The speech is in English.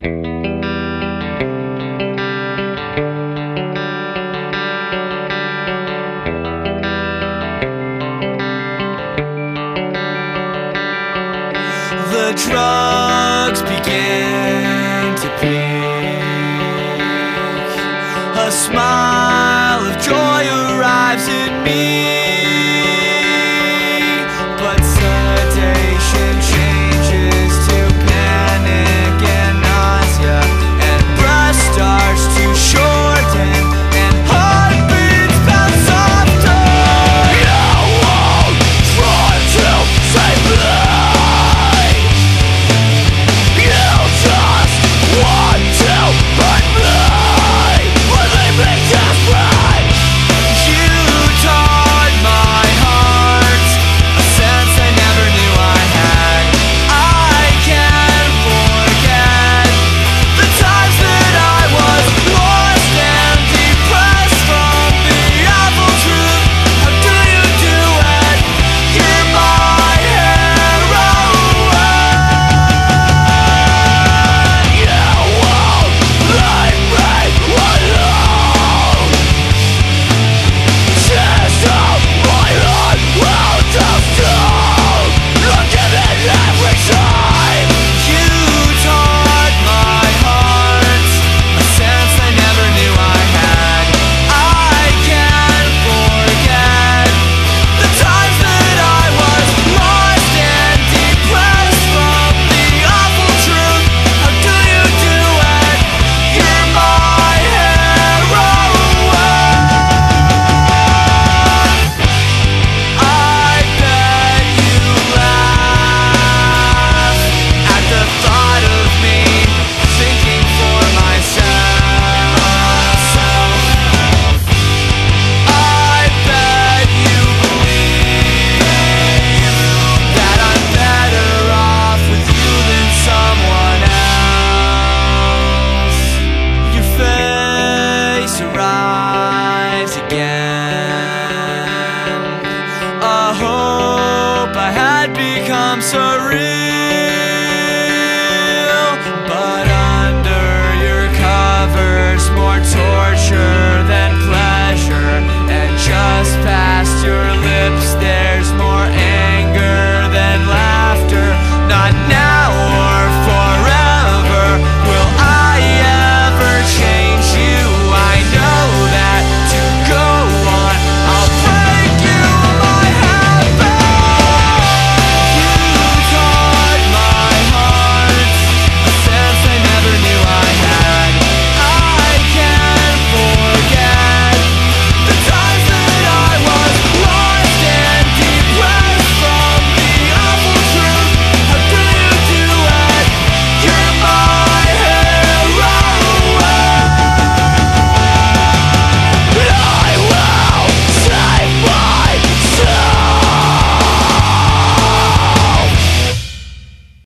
The drugs began to peak. A smile of joy arrives in me. I'm sorry.